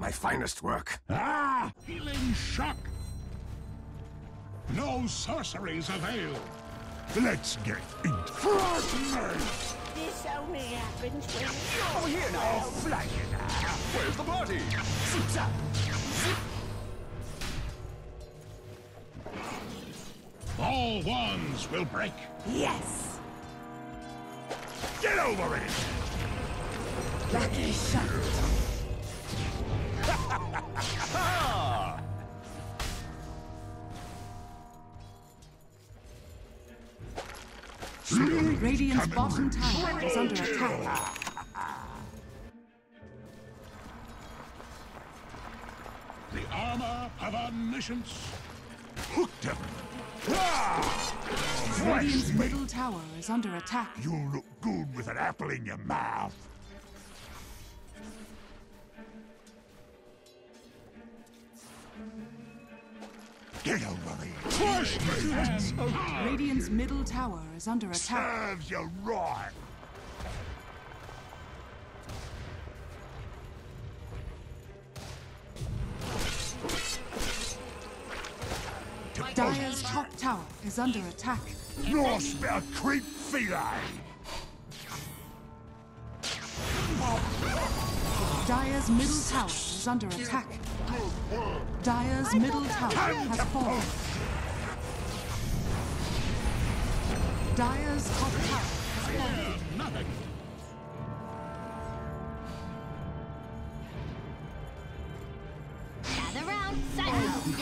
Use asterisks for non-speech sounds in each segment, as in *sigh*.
My finest work. Ah! Healing shock! No sorceries avail. Let's get into Frostmate! This only happens when Over here now. Flag it. Where's the party? Zip zap. All wands will break. Yes! Get over it! Lucky shot! Radiant's bottom tower is under attack. The armor of omniscience. Hooked him. Ah! Radiant's middle tower is under attack. You'll look good with an apple in your mouth. Get over it. Crush me! Radiant's middle tower is under attack. Serves you right. Dire's top tower is under attack. Bit of creep filet. Dire's middle tower is under attack. Dire's middle tower has fallen. Dire's top tower has fallen. Gather round, silence for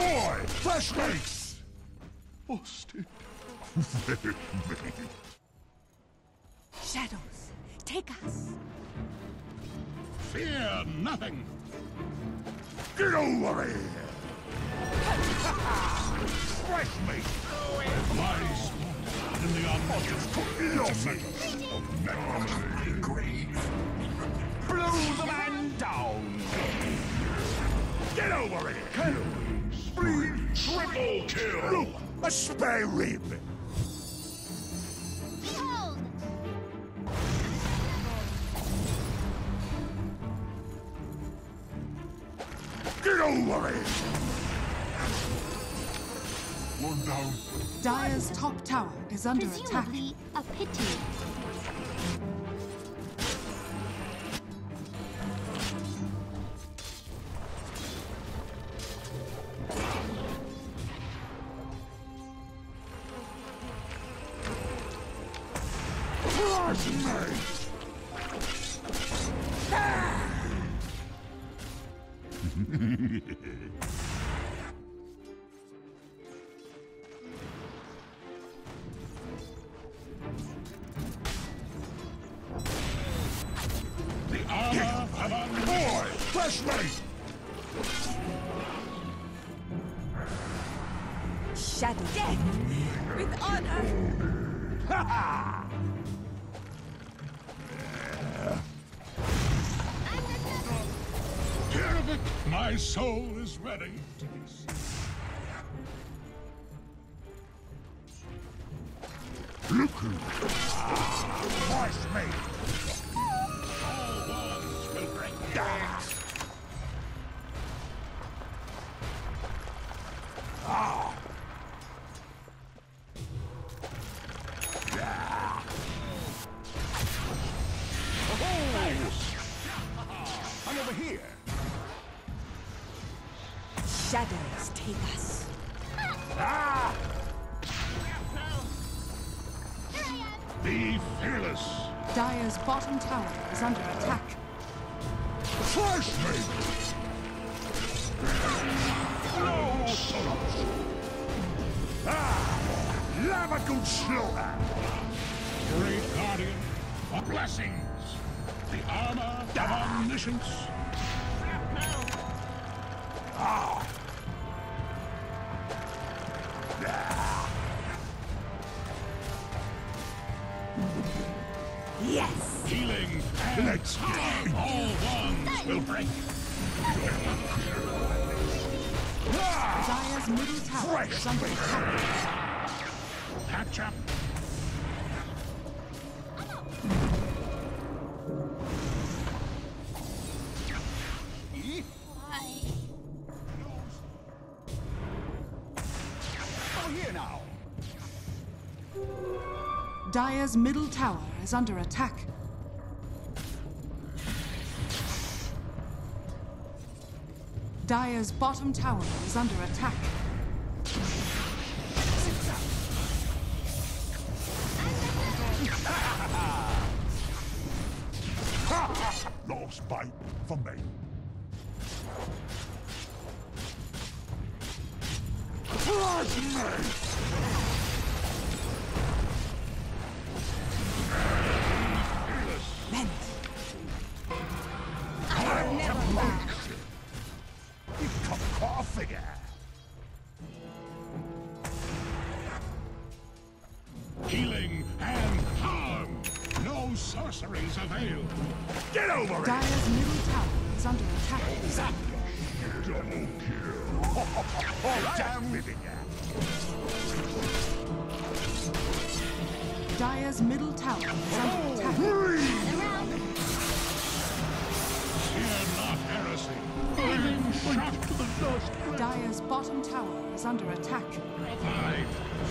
two. What ingratitude. Free boy, flashmates. *laughs* Shadows, take us! Fear nothing. Get over here. Fresh meat. Lies in the omniscience of memory. Grave. Blow the man down. Get over here. Kill. Spree. Triple kill. Look, a spare rib. Behold! Get over it. One down. Dire's top tower is under attack. Presumably a pity. Crush me. The armor of a boy. Meat. Shadow death! With honor! Kirovik, my soul is ready to be seen. Look who. Fresh meat. All wands will break. Die. Shadows, take us! Ah! Be fearless. Dire's bottom tower is under attack. Meat. No solos. Ah, Lavagoon slaughter. Great guardian of blessings. The armor of omniscience. Yes! Healing. Let's get all This will break. Ah! Dire's middle tower is under attack. Patch up. Dire's middle tower is under attack. Dire's bottom tower is under attack. Lost bite for me. Flash me! Healing and harm. No sorceries avail. Get over it! Dire's middle tower is under attack. Double kill. Oh, damn living Dire's middle tower is under attack. To. Dire's bottom tower is under attack. Provide.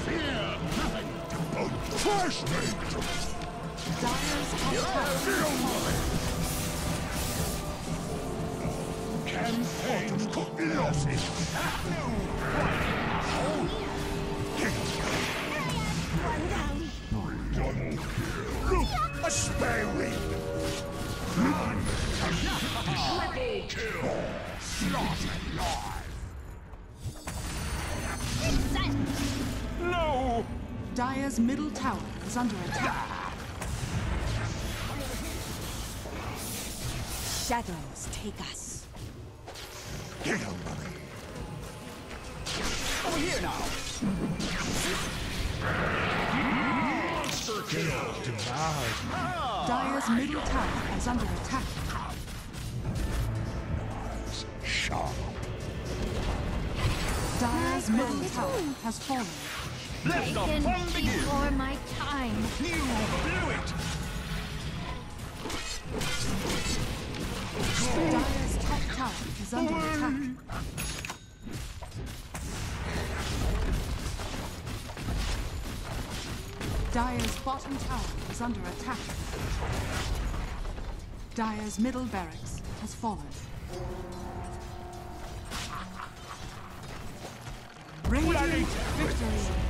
Fear nothing. Oh, me! Dire's top tower! Campaign losses. One down. Double kill. Look, a spare. Triple kill. Slaughter live. No! Dire's middle tower is under attack. Shadows take us. Get over it. Over here now. Kill. Denied. Dire's middle tower is under attack. Sharp. Dire's middle tower has fallen. Let the fun begin. before my time. You blew it. Dire's top tower is under attack. Dire's bottom tower is under attack. Dire's middle barracks has fallen. Radiant victory.